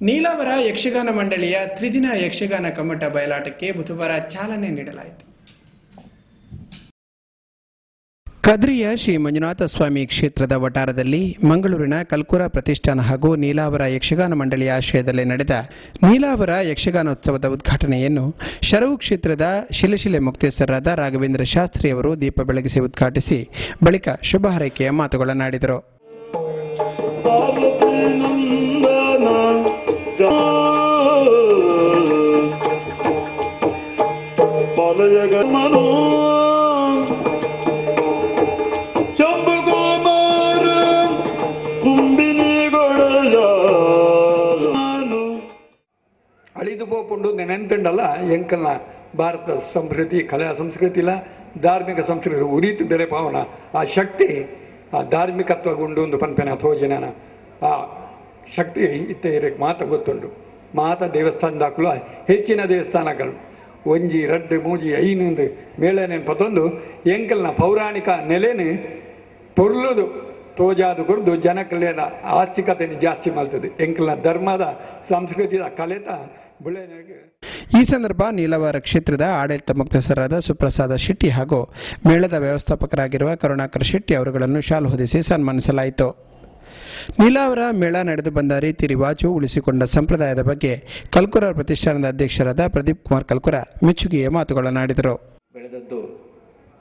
ನೀಲಾವರ ಯಕ್ಷಗಾನ ಮಂಡಳಿಯ ತ್ರಿದಿನ ಯಕ್ಷಗಾನ ಕಮ್ಮಟ ಬಯಲಾಟಕ್ಕೆ ಬುಧವಾರ ಚಾಲನೆ ನೀಡಲಾಯಿತು. ಕದ್ರಿಯ ಶ್ರೀ ಮಂಜುನಾಥ ಸ್ವಾಮಿ ಕ್ಷೇತ್ರದ ವಟಾರದಲ್ಲಿ ಮಂಗಳೂರಿನ ಕಲ್ಕುರ ಪ್ರತಿಷ್ಠಾನ ಹಾಗೂ ನೀಲಾವರ ಯಕ್ಷಗಾನ ಮಂಡಳಿಯ ಆಶ್ರಯದಲ್ಲಿ ನಡೆದ ನೀಲಾವರ ಯಕ್ಷಗಾನೋತ್ಸವದ ಉದ್ಘಾಟನೆಯನ್ನು ಶರವು ಕ್ಷೇತ್ರದ ಶಿಲೆಶಿಲೆ ಮುಕ್ತೇಶ್ವರರಾದ ರಾಘವೇಂದ್ರ ಶಾಸ್ತ್ರಿಯವರು ದೀಪ ಬೆಳಗಿಸಿ ಉದ್ಘಾಟಿಸಿ, ಬಳಿಕ ಶುಭ ಹಾರೈಕೆಯ ಮಾತುಗಳನ್ನಾಡಿದರು. ಚಂಬುಗೋಮಾರ ಕುಂಬಿನಿಗೊಡೆಯ ಅಳಿದು ಪೋಪುಂಡು ನೆನೆಂತಂಡಲ್ಲ, ಎಂಕಲ್ನ ಭಾರತ ಸಂಸ್ಕೃತಿ ಕಲಾ ಸಂಸ್ಕೃತಿಲ ಧಾರ್ಮಿಕ ಸಂಸ್ಕೃತಿ, ಉರಿತು ಬೆಲೆ ಪಾವನ, ಆ ಶಕ್ತಿ, ಆ ಧಾರ್ಮಿಕತ್ವಗೊಂಡು ಒಂದು ಪನ್ಪೆನ ಜನನ, ಆ ಶಕ್ತಿ ಇತ್ತೆ ಇರೋ ಮಾತ ಗೊತ್ತುಂಡು ಮಾತ ದೇವಸ್ಥಾನದಾಕಲು ಹೆಚ್ಚಿನ ದೇವಸ್ಥಾನಗಳು. ಒಂಜಿ, ರಡ್ಡು, ಮೂಜಿ, ಐನೊಂದು ಮೇಳೆ ಪತೊಂದು ಎಂಕಲ್ನ ಪೌರಾಣಿಕ ನೆಲೆನೆ ಪೊರ್ಲುದು ತೋಜಾದು ಜನ ಕಲ್ಯಾಣ ಆಸ್ತಿಕತೆಯನ್ನು ಜಾಸ್ತಿ ಮಾಡ್ತದೆ. ಎಂಕಲ್ನ ಧರ್ಮದ ಸಂಸ್ಕೃತಿಯ ಕಲೆತ ಈ ಸಂದರ್ಭ ನೀಲವಾರ ಕ್ಷೇತ್ರದ ಆಡಳಿತ ಮುಕ್ತಸರಾದ ಸುಪ್ರಸಾದ ಶೆಟ್ಟಿ ಹಾಗೂ ಮೇಳದ ವ್ಯವಸ್ಥಾಪಕರಾಗಿರುವ ಕರುಣಾಕರ್ ಶೆಟ್ಟಿ ಅವರುಗಳನ್ನು ಶಾಲು ಹೊದಿಸಿ ಸನ್ಮಾನಿಸಲಾಯಿತು. ನೀಲಾವರ ಮೇಳ ನಡೆದು ಬಂದ ರೀತಿ ರಿವಾಜು ಉಳಿಸಿಕೊಂಡ ಸಂಪ್ರದಾಯದ ಬಗ್ಗೆ ಕಲ್ಕುರ ಪ್ರತಿಷ್ಠಾನದ ಅಧ್ಯಕ್ಷರಾದ ಪ್ರದೀಪ್ ಕುಮಾರ್ ಕಲ್ಕುರ ಮೆಚ್ಚುಗೆಯ ಮಾತುಗಳನ್ನಾಡಿದರು ಬೆಳೆದದ್ದು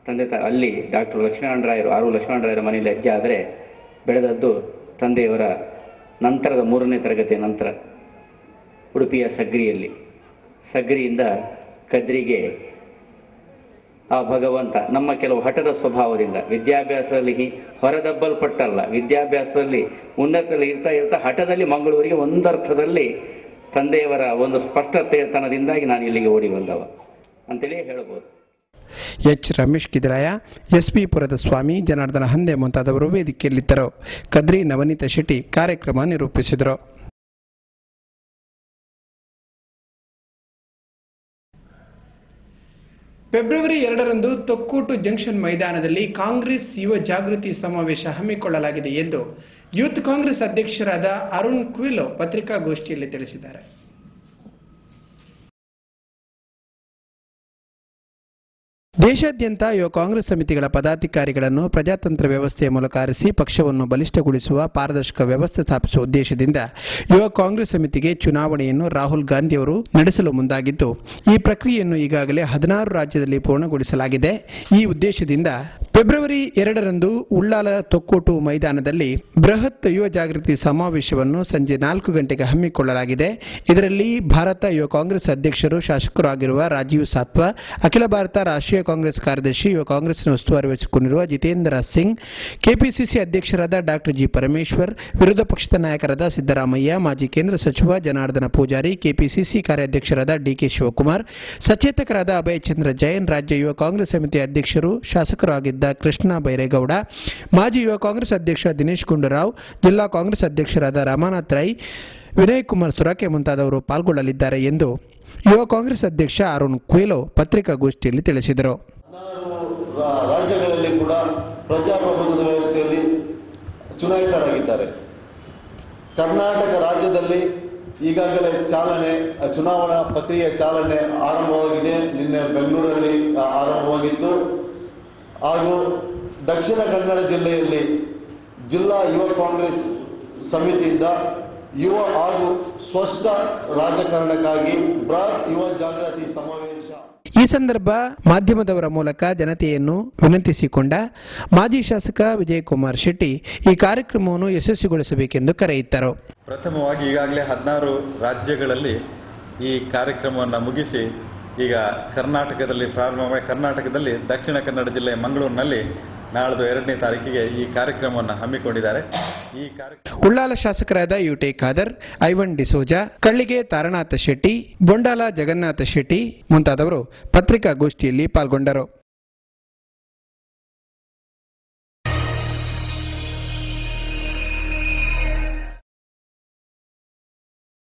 ತಂದೆ ಅಲ್ಲಿ ಡಾಕ್ಟರ್ ಲಕ್ಷ್ಮೀನಾರಾಯರು ಆರು ಲಕ್ಷ್ಮೀನಾರಾಯರ ಮನೆಯಲ್ಲಿ ಅಜ್ಜ ಆದರೆ ಬೆಳೆದದ್ದು ತಂದೆಯವರ ನಂತರದ ಮೂರನೇ ತರಗತಿಯ ನಂತರ, ಉಡುಪಿಯ ಸಗ್ರಿಯಲ್ಲಿ. ಸಗ್ರಿಯಿಂದ ಕದ್ರಿಗೆ ಆ ಭಗವಂತ, ನಮ್ಮ ಕೆಲವು ಹಠದ ಸ್ವಭಾವದಿಂದ, ವಿದ್ಯಾಭ್ಯಾಸದಲ್ಲಿ ಹೊರದಬ್ಬಲ್ಪಟ್ಟಲ್ಲ. ವಿದ್ಯಾಭ್ಯಾಸದಲ್ಲಿ ಉನ್ನತದಲ್ಲಿ ಇರ್ತಾ ಇರ್ತಾ ಹಠದಲ್ಲಿ ಮಂಗಳೂರಿಗೆ ಒಂದರ್ಥದಲ್ಲಿ ತಂದೆಯವರ ಒಂದು ಸ್ಪಷ್ಟತೆತನದಿಂದಾಗಿ ನಾನು ಇಲ್ಲಿಗೆ ಓಡಿ ಬಂದವ. ಅಂತೇಳಿ ಹೇಳ್ಬೋದು. ಎಚ್ ರಮೇಶ್ ಕಿದಿರಾಯ, ಎಸ್ಪಿ ಪುರದ ಸ್ವಾಮಿ ಜನಾರ್ದನ ಹಂದೆ ಮುಂತಾದವರು ವೇದಿಕೆಯಲ್ಲಿದ್ದರು. ಕದ್ರಿ ನವನೀತ ಶೆಟ್ಟಿ ಕಾರ್ಯಕ್ರಮ ನಿರೂಪಿಸಿದರು. ಫೆಬ್ರವರಿ ಎರಡರಂದು ತೊಕ್ಕೂಟು ಜಂಕ್ಷನ್ ಮೈದಾನದಲ್ಲಿ ಕಾಂಗ್ರೆಸ್ ಯುವ ಜಾಗೃತಿ ಸಮಾವೇಶ ಹಮ್ಮಿಕೊಳ್ಳಲಾಗಿದೆ ಎಂದು ಯೂತ್ ಕಾಂಗ್ರೆಸ್ ಅಧ್ಯಕ್ಷರಾದ ಅರುಣ್ ಕ್ವಿಲೋ ಪತ್ರಿಕಾಗೋಷ್ಠಿಯಲ್ಲಿ ತಿಳಿಸಿದ್ದಾರೆ. ದೇಶಾದ್ಯಂತ ಯುವ ಕಾಂಗ್ರೆಸ್ ಸಮಿತಿಗಳ ಪದಾಧಿಕಾರಿಗಳನ್ನು ಪ್ರಜಾತಂತ್ರ ವ್ಯವಸ್ಥೆಯ ಮೂಲಕ ಆರಿಸಿ ಪಕ್ಷವನ್ನು ಬಲಿಷ್ಠಗೊಳಿಸುವ ಪಾರದರ್ಶಕ ವ್ಯವಸ್ಥೆ ಸ್ಥಾಪಿಸುವ ಉದ್ದೇಶದಿಂದ ಯುವ ಕಾಂಗ್ರೆಸ್ ಸಮಿತಿಗೆ ಚುನಾವಣೆಯನ್ನು ರಾಹುಲ್ ಗಾಂಧಿ ಅವರು ನಡೆಸಲು ಮುಂದಾಗಿದ್ದು, ಈ ಪ್ರಕ್ರಿಯೆಯನ್ನು ಈಗಾಗಲೇ ಹದಿನಾರು ರಾಜ್ಯದಲ್ಲಿ ಪೂರ್ಣಗೊಳಿಸಲಾಗಿದೆ. ಈ ಉದ್ದೇಶದಿಂದ ಫೆಬ್ರವರಿ ಎರಡರಂದು ಉಳ್ಳಾಲ ತೊಕ್ಕೋಟು ಮೈದಾನದಲ್ಲಿ ಬೃಹತ್ ಯುವ ಜಾಗೃತಿ ಸಮಾವೇಶವನ್ನು ಸಂಜೆ ನಾಲ್ಕು ಗಂಟೆಗೆ ಹಮ್ಮಿಕೊಳ್ಳಲಾಗಿದೆ. ಇದರಲ್ಲಿ ಭಾರತ ಯುವ ಕಾಂಗ್ರೆಸ್ ಅಧ್ಯಕ್ಷರು ಶಾಸಕರು ಆಗಿರುವ ರಾಜೀವ್ ಸಾತ್ವ, ಅಖಿಲ ಭಾರತ ರಾಷ್ಟ್ರೀಯ ಕಾಂಗ್ರೆಸ್ ಕಾರ್ಯದರ್ಶಿ ಯುವ ಕಾಂಗ್ರೆಸ್ನ ಉಸ್ತುವಾರಿ ವಹಿಸಿಕೊಂಡಿರುವ ಜಿತೇಂದ್ರ ಸಿಂಗ್, ಕೆಪಿಸಿಸಿ ಅಧ್ಯಕ್ಷರಾದ ಡಾಕ್ಟರ್ ಜಿ ಪರಮೇಶ್ವರ್, ವಿರೋಧ ಪಕ್ಷದ ನಾಯಕರಾದ ಸಿದ್ದರಾಮಯ್ಯ, ಮಾಜಿ ಕೇಂದ್ರ ಸಚಿವ ಜನಾರ್ದನ ಪೂಜಾರಿ, ಕೆಪಿಸಿಸಿ ಕಾರ್ಯಾಧ್ಯಕ್ಷರಾದ ಡಿಕೆ ಶಿವಕುಮಾರ್, ಸಚೇತಕರಾದ ಅಭಯಚಂದ್ರ ಜೈನ್, ರಾಜ್ಯ ಯುವ ಕಾಂಗ್ರೆಸ್ ಸಮಿತಿ ಅಧ್ಯಕ್ಷರು ಶಾಸಕರು ಆಗಿದ್ದ ಕೃಷ್ಣ ಬೈರೇಗೌಡ ಮಾಜಿ ಯುವ ಕಾಂಗ್ರೆಸ್ ಅಧ್ಯಕ್ಷ ದಿನೇಶ್ ಗುಂಡೂರಾವ್ ಜಿಲ್ಲಾ ಕಾಂಗ್ರೆಸ್ ಅಧ್ಯಕ್ಷರಾದ ರಾಮನಾಥ್ ರೈ ವಿನಯ್ ಕುಮಾರ್ ಸುರಾಕೆ ಮುಂತಾದವರು ಪಾಲ್ಗೊಳ್ಳಲಿದ್ದಾರೆ ಎಂದು ಯುವ ಕಾಂಗ್ರೆಸ್ ಅಧ್ಯಕ್ಷ ಅರುಣ್ ಕ್ವೇಲೋ ಪತ್ರಿಕಾಗೋಷ್ಠಿಯಲ್ಲಿ ತಿಳಿಸಿದರು. ರಾಜ್ಯಗಳಲ್ಲಿ ಕೂಡ ಪ್ರಜಾಪ್ರಭುತ್ವದ ವ್ಯವಸ್ಥೆಯಲ್ಲಿ ಚುನಾಯಿತರಾಗಿದ್ದಾರೆ. ಕರ್ನಾಟಕ ರಾಜ್ಯದಲ್ಲಿ ಈಗಾಗಲೇ ಚಾಲನೆ ಚುನಾವಣಾ ಪ್ರಕ್ರಿಯೆ ಚಾಲನೆ ಆರಂಭವಾಗಿದೆ. ನಿನ್ನೆ ಬೆಂಗಳೂರಲ್ಲಿ ಆ, ಆರಂಭವಾಗಿತ್ತು. ಹಾಗೂ ದಕ್ಷಿಣ ಕನ್ನಡ ಜಿಲ್ಲೆಯಲ್ಲಿ ಜಿಲ್ಲಾ ಯುವ ಕಾಂಗ್ರೆಸ್ ಸಮಿತಿಯಿಂದ ಯುವ ಹಾಗೂ ಸ್ವಷ್ಟ ರಾಜಕಾರಣಕ್ಕಾಗಿ ಬೃಹತ್ ಯುವ ಜಾಗೃತಿ ಸಮಾವೇಶ. ಈ ಸಂದರ್ಭ ಮಾಧ್ಯಮದವರ ಮೂಲಕ ಜನತೆಯನ್ನು ವಿನಂತಿಸಿಕೊಂಡ ಮಾಜಿ ಶಾಸಕ ವಿಜಯಕುಮಾರ್ ಶೆಟ್ಟಿ ಈ ಕಾರ್ಯಕ್ರಮವನ್ನು ಯಶಸ್ವಿಗೊಳಿಸಬೇಕೆಂದು ಕರೆಯಿದ್ದರು ಪ್ರಥಮವಾಗಿ ಈಗಾಗಲೇ ಹದಿನಾರು ರಾಜ್ಯಗಳಲ್ಲಿ ಈ ಕಾರ್ಯಕ್ರಮವನ್ನು ಮುಗಿಸಿ ಈಗ ಕರ್ನಾಟಕದಲ್ಲಿ ಪ್ರಾರಂಭವಾಗಿ ಕರ್ನಾಟಕದಲ್ಲಿ ದಕ್ಷಿಣ ಕನ್ನಡ ಜಿಲ್ಲೆ ಮಂಗಳೂರಿನಲ್ಲಿ ನಾಳೆದು ಎರಡನೇ ತಾರೀಕಿಗೆ ಈ ಕಾರ್ಯಕ್ರಮವನ್ನು ಹಮ್ಮಿಕೊಂಡಿದ್ದಾರೆ. ಈ ಕಾರ್ಯಕ್ರಮ ಉಳ್ಳಾಲ ಶಾಸಕರಾದ ಯುಟೆ ಖಾದರ್, ಐವನ್ ಡಿಸೋಜಾ, ಕಳ್ಳಿಗೆ ತಾರನಾಥ ಶೆಟ್ಟಿ, ಬೊಂಡಾಲ ಜಗನ್ನಾಥ ಶೆಟ್ಟಿ ಮುಂತಾದವರು ಪತ್ರಿಕಾಗೋಷ್ಠಿಯಲ್ಲಿ ಪಾಲ್ಗೊಂಡರು.